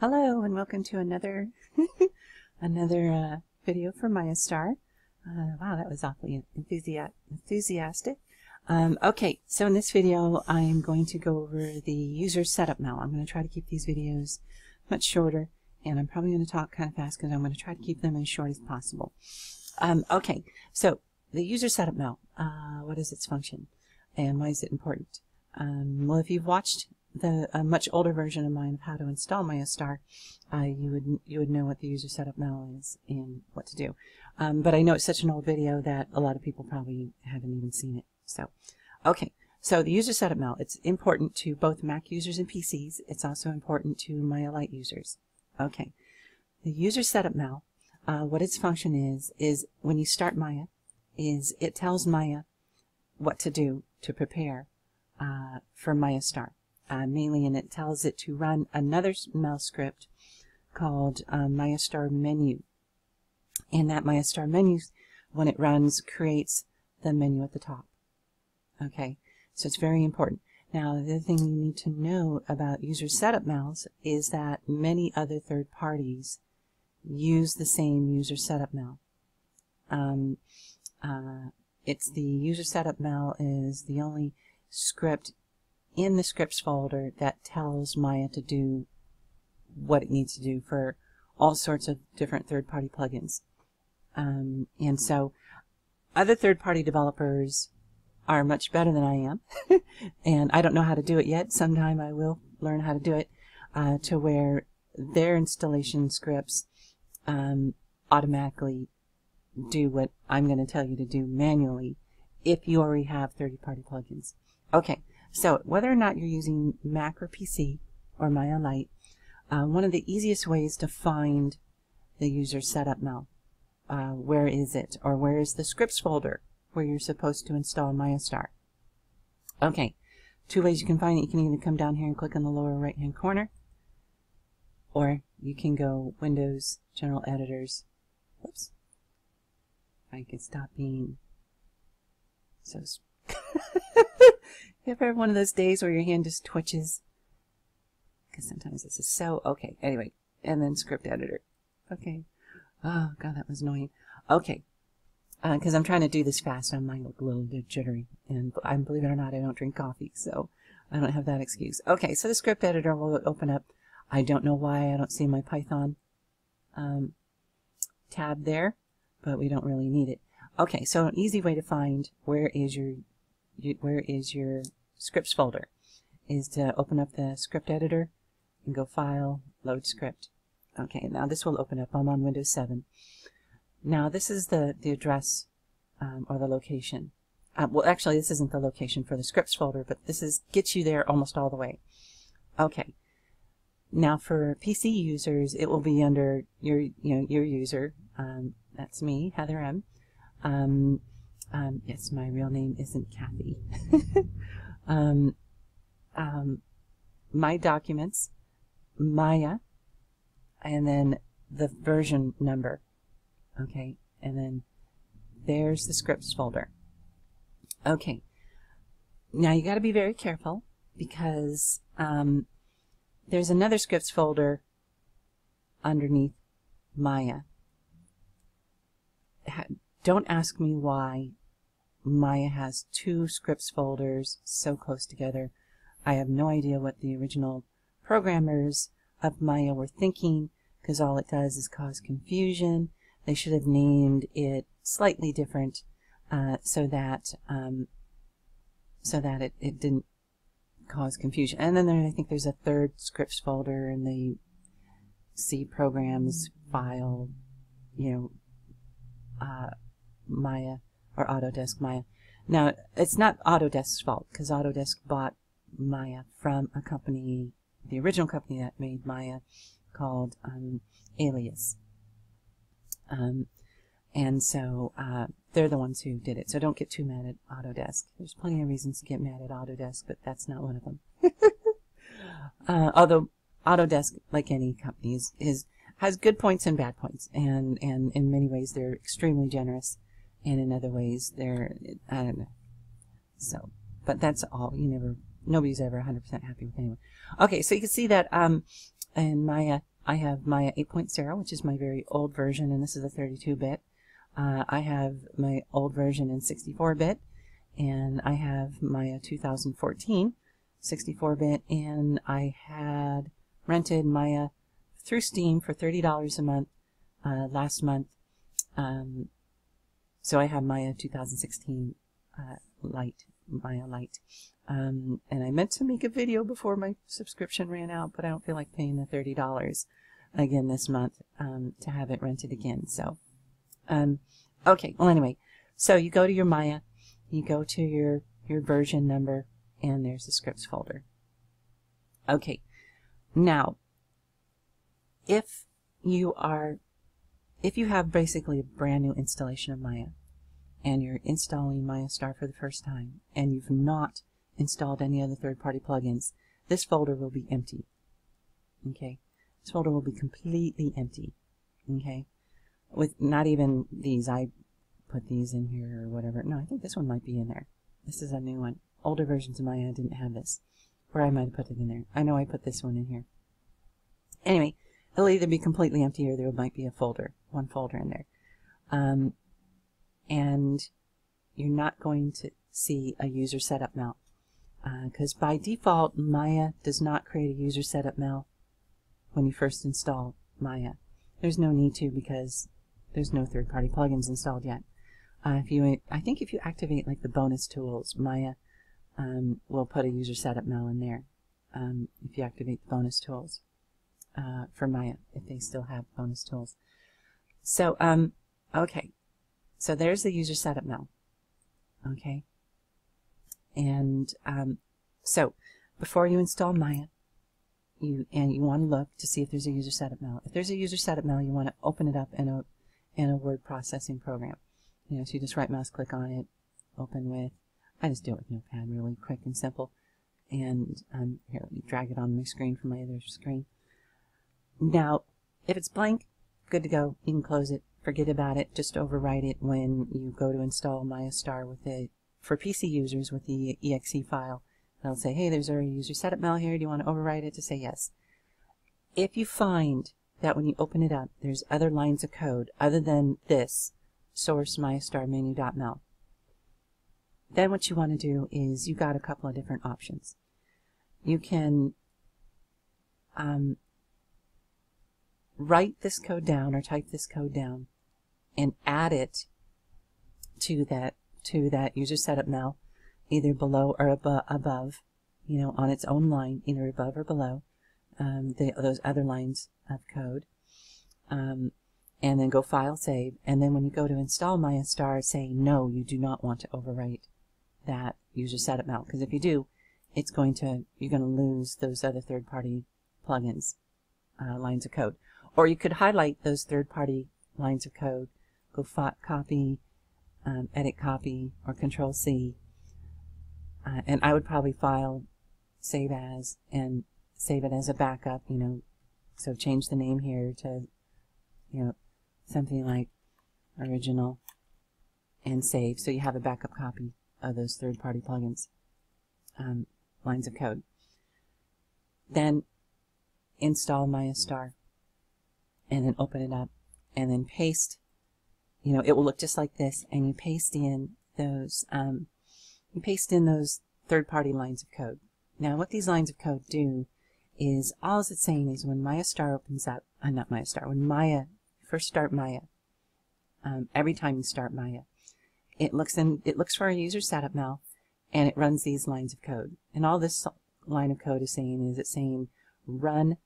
Hello and welcome to another another uh, video for MayaStar. Uh, wow, that was awfully enthusi enthusiastic. Um, okay, so in this video I'm going to go over the userSetup.mel. I'm going to try to keep these videos much shorter and I'm probably going to talk kind of fast because I'm going to try to keep them as short as possible. Um, okay, so the userSetup.mel, uh, what is its function and why is it important? Um, well, if you've watched the a much older version of mine of how to install MayaStar, uh, you would you would know what the userSetup.mel is and what to do. Um, but I know it's such an old video that a lot of people probably haven't even seen it. So, okay. So the userSetup.mel, it's important to both Mac users and PCs. It's also important to Maya Lite users. Okay. The userSetup.mel, uh, what its function is, is when you start Maya, is it tells Maya what to do to prepare uh, for MayaStar uh, mainly, and it tells it to run another mel script called MayaStar menu. And that MayaStar menu, when it runs, creates the menu at the top. Okay, so it's very important. Now, the other thing you need to know about userSetup.mels is that many other third parties use the same userSetup.mel. Um, uh, it's the userSetup.mel is the only script in the scripts folder that tells Maya to do what it needs to do for all sorts of different third-party plugins. Um, and so other third-party developers are much better than I am. and I don't know how to do it yet. Sometime I will learn how to do it uh, to where their installation scripts um, automatically do what I'm going to tell you to do manually if you already have third-party plugins. Okay, so whether or not you're using Mac or PC or Maya Lite, uh, one of the easiest ways to find the userSetup.mel, uh, where is it? Or where is the scripts folder where you're supposed to install MayaStar? Okay, two ways you can find it. You can either come down here and click on the lower right hand corner, or you can go Windows, General Editors. Whoops. I can stop being so you ever have one of those days where your hand just twitches? Because sometimes this is so... Okay, anyway. And then script editor. Okay. Oh, God, that was annoying. Okay. Because uh, I'm trying to do this fast. I'm like a little bit jittery. And I believe it or not, I don't drink coffee. So I don't have that excuse. Okay, so the script editor will open up. I don't know why I don't see my Python um, tab there, but we don't really need it. Okay, so an easy way to find where is your you, where is your scripts folder is to open up the script editor and go File, Load Script. Okay, now this will open up. I'm on Windows 7. Now this is the, the address um, or the location. Uh, well, actually, this isn't the location for the scripts folder, but this is gets you there almost all the way. Okay. Now for PC users, it will be under your you know your user. Um, that's me, Heather M. Um, um, yes, my real name isn't Cathy. um, um, my documents, Maya, and then the version number. Okay, and then there's the scripts folder. Okay, now you got to be very careful because um, there's another scripts folder underneath Maya. Don't ask me why Maya has two scripts folders so close together. I have no idea what the original programmers of Maya were thinking because all it does is cause confusion. They should have named it slightly different uh, so that um, so that it, it didn't cause confusion. And then there, I think there's a third scripts folder in the C programs file, you know, uh, Maya or Autodesk Maya. Now, it's not Autodesk's fault because Autodesk bought Maya from a company, the original company that made Maya called um, Alias. Um, and so uh, they're the ones who did it. So don't get too mad at Autodesk. There's plenty of reasons to get mad at Autodesk, but that's not one of them. uh, although Autodesk, like any company, is, is has good points and bad points, and and in many ways they're extremely generous and in other ways they're I don't know. So, but that's all. You never nobody's ever 100% happy with anyone. Okay, so you can see that um, in Maya, I have Maya 8.0, which is my very old version, and this is a 32-bit. Uh, I have my old version in 64-bit, and I have Maya 2014 64-bit, and I had rented Maya through Steam for $30 a month uh, last month. Um, so I have Maya 2016 uh, Lite, Maya Light. Um, and I meant to make a video before my subscription ran out, but I don't feel like paying the $30 again this month um, to have it rented again. So, um, okay. Well, anyway, so you go to your Maya, you go to your, your version number, and there's the scripts folder. Okay. Now, if you are, if you have basically a brand new installation of Maya, and you're installing Maya Star for the first time, and you've not installed any other third-party plugins, this folder will be empty. Okay? This folder will be completely empty. Okay? With not even these. I put these in here or whatever. No, I think this one might be in there. This is a new one. Older versions of Maya didn't have this. Or I might have put it in there. I know I put this one in here. Anyway, it'll either be completely empty or there might be a folder, one folder in there. Um, and you're not going to see a userSetup.mel because uh, by default Maya does not create a userSetup.mel when you first install Maya. There's no need to because there's no third-party plugins installed yet. Uh, if you, I think if you activate like the bonus tools, Maya um, will put a userSetup.mel in there. Um, if you activate the bonus tools uh, for Maya, if they still have bonus tools. So, um, okay, so there's the userSetup.mel. Okay, and um, so before you install Maya, you and you want to look to see if there's a userSetup.mel. If there's a userSetup.mel, you want to open it up in a in a word processing program. You know, so you just right mouse click on it, open with. I just do it with Notepad, really quick and simple. And um, here, let me drag it on my screen from my other screen. Now, if it's blank, good to go. You can close it, forget about it, just overwrite it when you go to install Maya Star with it. for PC users with the exe file. It'll say, hey, there's a userSetup.mel here. Do you want to overwrite it to say yes? If you find that when you open it up, there's other lines of code other than this source mayastarmenu.mel, then what you want to do is you got a couple of different options. You can um, write this code down or type this code down and add it to that to that userSetup.mel, either below or abo above, you know, on its own line, either above or below um, the, those other lines of code. Um, and then go File, Save, and then when you go to install Maya Star, say no, you do not want to overwrite that userSetup.mel, because if you do, it's going to you're going to lose those other third-party plugins uh, lines of code. Or you could highlight those third-party lines of code, go copy, um, edit copy or control C. Uh, and I would probably file save as and save it as a backup, you know, so change the name here to, you know, something like original and save so you have a backup copy of those third-party plugins um, lines of code. Then install Maya Star and then open it up and then paste you know, it will look just like this, and you paste in those, um, you paste in those third-party lines of code. Now, what these lines of code do is, all it's saying is when Maya Star opens up, uh, not Maya Star, when Maya, first start Maya, um, every time you start Maya, it looks in, it looks for a userSetup.mel, and it runs these lines of code. And all this line of code is saying is it's saying run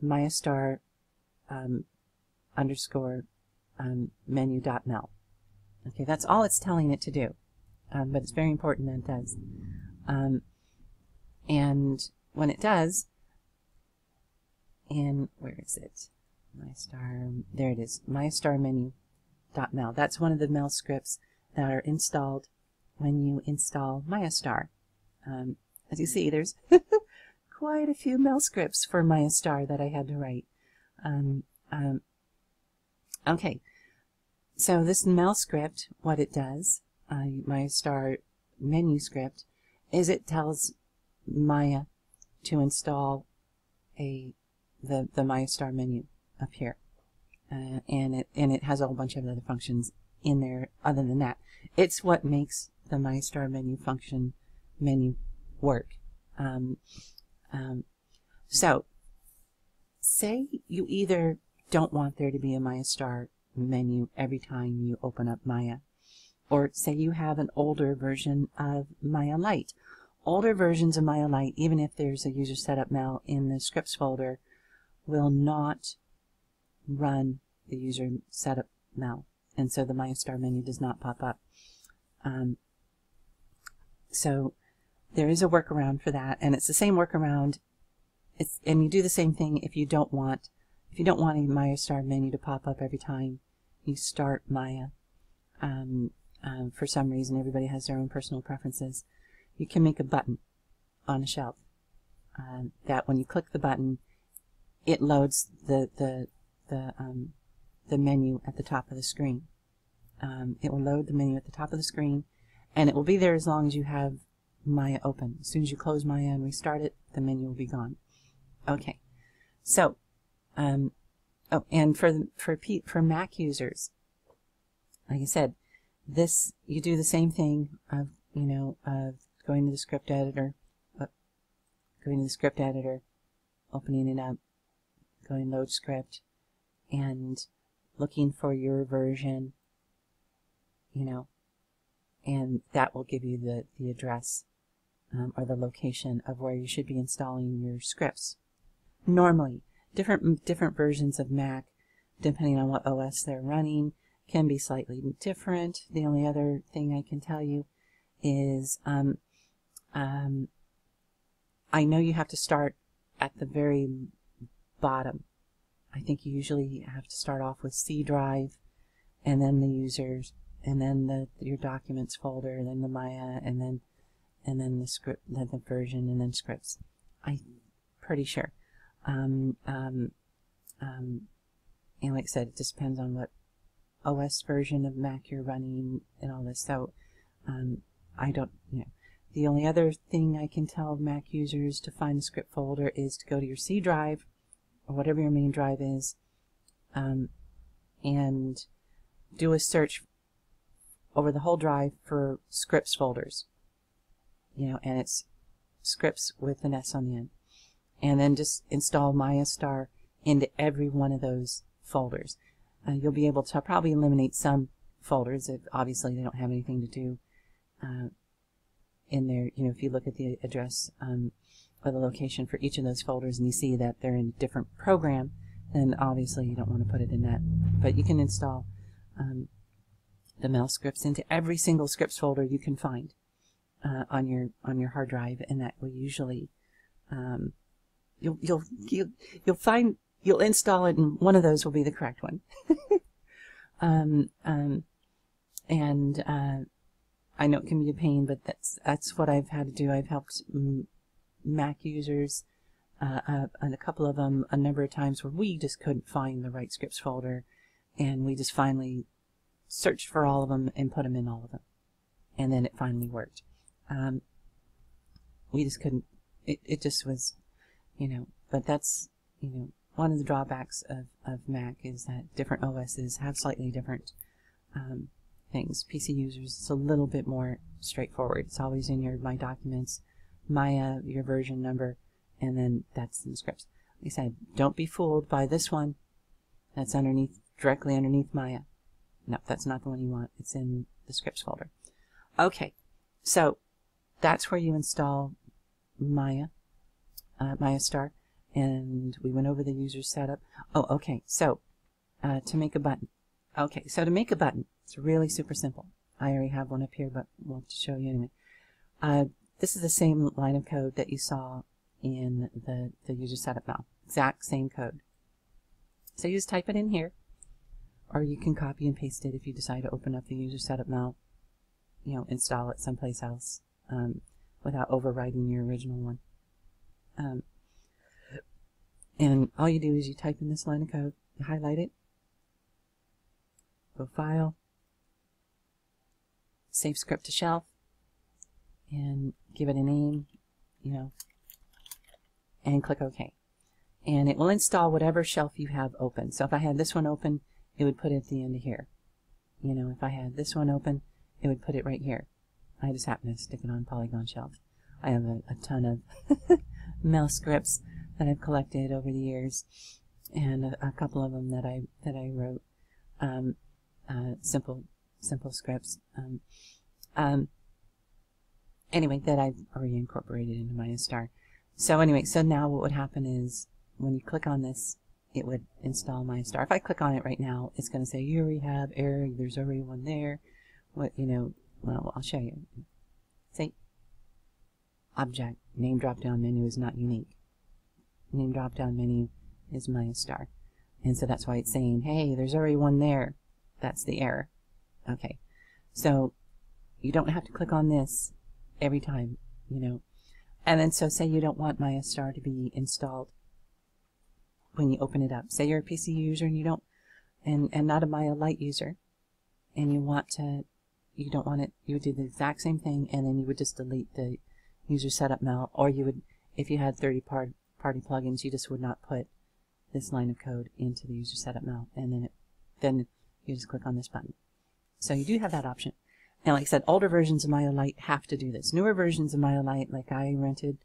Maya Star um, underscore um, menu.mel. Okay, that's all it's telling it to do, um, but it's very important that it does. Um, and when it does, in, where is it? MayaStar, there it is, MayaStar menu.mel. That's one of the mel scripts that are installed when you install Mayastar. Um, as you see, there's quite a few mel scripts for Mayastar that I had to write. Um, um, okay, so this mel script, what it does, uh, MayaStar menu script, is it tells Maya to install a the the Maya Star menu up here, uh, and it and it has a whole bunch of other functions in there. Other than that, it's what makes the Maya Star menu function menu work. Um, um, so, say you either don't want there to be a Maya Star menu every time you open up Maya, or say you have an older version of Maya Lite. Older versions of Maya Lite, even if there's a userSetup.mel in the scripts folder, will not run the user setup now. And so the Maya Star menu does not pop up. Um, so there is a workaround for that, and it's the same workaround. It's and you do the same thing if you don't want if you don't want a Maya Star menu to pop up every time you start Maya. Um, um, for some reason, everybody has their own personal preferences. You can make a button on a shelf um, that when you click the button, it loads the the the um, the menu at the top of the screen. Um, it will load the menu at the top of the screen, and it will be there as long as you have Maya open. As soon as you close Maya and restart it, the menu will be gone. Okay, so um, oh, and for the, for P, for Mac users, like I said, this you do the same thing of you know of going to the script editor, uh, going to the script editor, opening it up, going load script, and looking for your version, you know, and that will give you the, the address um, or the location of where you should be installing your scripts. Normally, different different versions of Mac, depending on what OS they're running, can be slightly different. The only other thing I can tell you is um, um, I know you have to start at the very bottom. I think you usually have to start off with C drive and then the users and then the your documents folder, and then the Maya, and then and then the script, then the version, and then scripts. I'm pretty sure. Um, um, um, and like I said, it just depends on what OS version of Mac you're running and all this. So um, I don't, you know. The only other thing I can tell Mac users to find the script folder is to go to your C drive or whatever your main drive is um, and do a search over the whole drive for scripts folders. You know, and it's scripts with an S on the end. And then just install MayaStar into every one of those folders. Uh, you'll be able to probably eliminate some folders obviously they don't have anything to do uh, in there. You know, if you look at the address um, or the location for each of those folders and you see that they're in a different program, then obviously you don't want to put it in that. But you can install um, the Mel scripts into every single scripts folder you can find uh, on your on your hard drive, and that will usually um, you'll you'll you'll you'll find you'll install it, and one of those will be the correct one. um, um, and uh, I know it can be a pain, but that's that's what I've had to do. I've helped Mac users. Uh, uh, and a couple of them a number of times where we just couldn't find the right scripts folder and we just finally searched for all of them and put them in all of them. And then it finally worked. Um, we just couldn't, it, it just was, you know, but that's, you know, one of the drawbacks of, of Mac is that different OSs have slightly different um, things. PC users, it's a little bit more straightforward. It's always in your My Documents, Maya, your version number, and then that's in the scripts. Like I said, don't be fooled by this one that's underneath, directly underneath Maya. No, that's not the one you want. It's in the scripts folder. Okay, so that's where you install Maya, uh, Maya Star, and we went over the user setup. Oh, okay, so uh, to make a button. Okay, so to make a button, it's really super simple. I already have one up here, but we'll show you anyway. Uh, this is the same line of code that you saw in the, the userSetup.mel. Exact same code. So you just type it in here or you can copy and paste it if you decide to open up the userSetup.mel, you know, install it someplace else um, without overwriting your original one. Um, and all you do is you type in this line of code, you highlight it, go File, Save Script to Shelf, and give it a name, you know, and click OK. And it will install whatever shelf you have open. So if I had this one open, it would put it at the end of here. You know, if I had this one open, it would put it right here. I just happen to stick it on Polygon shelf. I have a, a ton of mel scripts that I've collected over the years, and a, a couple of them that I that I wrote. Um, uh, simple simple scripts. Um, um, anyway, that I've already incorporated into MayaStar. So anyway, so now what would happen is when you click on this, it would install MayaStar. If I click on it right now, it's going to say you already have error. There's already one there. What you know? Well, I'll show you. Say object name drop down menu is not unique. Name drop down menu is MayaStar, and so that's why it's saying, hey, there's already one there. That's the error. Okay, so you don't have to click on this every time, you know. And then so say you don't want Maya Star to be installed when you open it up. Say you're a PC user and you don't, and, and not a Maya Lite user, and you want to, you don't want it, you would do the exact same thing and then you would just delete the userSetup.mel, or you would, if you had 30 part, party plugins, you just would not put this line of code into the userSetup.mel, and then it, then you just click on this button. So you do have that option. And like I said, older versions of Maya Lite have to do this. Newer versions of Maya Lite, like I rented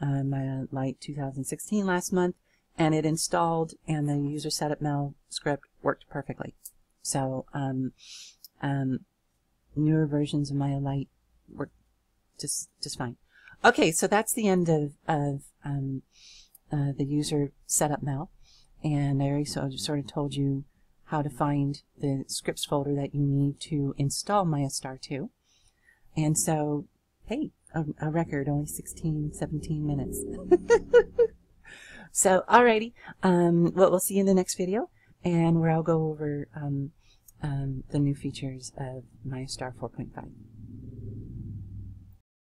uh, Maya Lite 2016 last month, and it installed, and the userSetup.mel script worked perfectly. So um, um, newer versions of Maya Lite work just just fine. Okay, so that's the end of, of um, uh, the user setup mail, and I already sort of told you how to find the scripts folder that you need to install MayaStar 2. And so, hey, a, a record, only 16, 17 minutes. so, alrighty, um, well, we'll see you in the next video, and where I'll go over um, um, the new features of MayaStar 4.5.